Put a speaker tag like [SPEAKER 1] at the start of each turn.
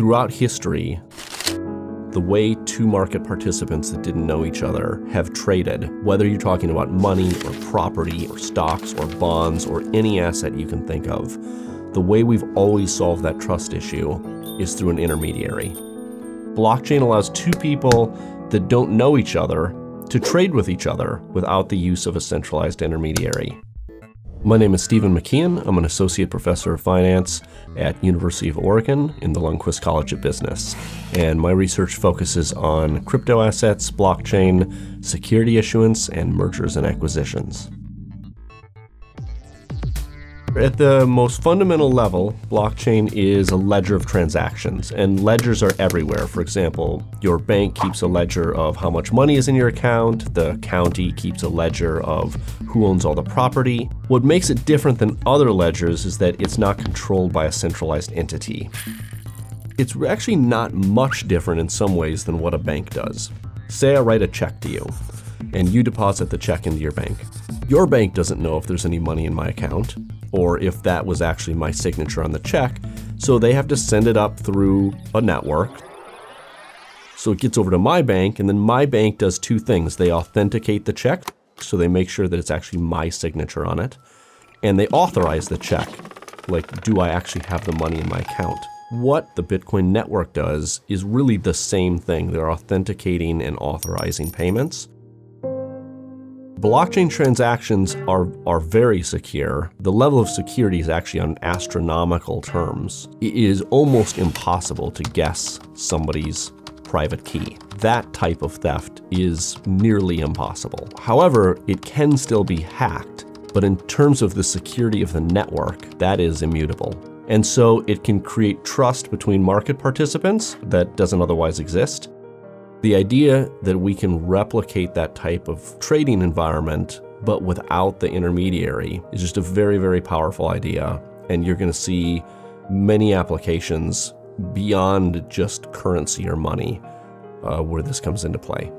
[SPEAKER 1] Throughout history, the way two market participants that didn't know each other have traded, whether you're talking about money or property or stocks or bonds or any asset you can think of, the way we've always solved that trust issue is through an intermediary. Blockchain allows two people that don't know each other to trade with each other without the use of a centralized intermediary. My name is Stephen McKeon. I'm an associate professor of finance at University of Oregon in the Lundquist College of Business. And my research focuses on crypto assets, blockchain, security issuance, and mergers and acquisitions. At the most fundamental level, blockchain is a ledger of transactions, and ledgers are everywhere. For example, your bank keeps a ledger of how much money is in your account, the county keeps a ledger of who owns all the property. What makes it different than other ledgers is that it's not controlled by a centralized entity. It's actually not much different in some ways than what a bank does. Say I write a check to you, and you deposit the check into your bank. Your bank doesn't know if there's any money in my account or if that was actually my signature on the check. So they have to send it up through a network. So it gets over to my bank, and then my bank does two things. They authenticate the check, so they make sure that it's actually my signature on it, and they authorize the check. Like, do I actually have the money in my account? What the Bitcoin network does is really the same thing. They're authenticating and authorizing payments. Blockchain transactions are, are very secure. The level of security is actually on astronomical terms. It is almost impossible to guess somebody's private key. That type of theft is nearly impossible. However, it can still be hacked, but in terms of the security of the network, that is immutable. And so it can create trust between market participants that doesn't otherwise exist. The idea that we can replicate that type of trading environment, but without the intermediary, is just a very, very powerful idea. And you're going to see many applications beyond just currency or money uh, where this comes into play.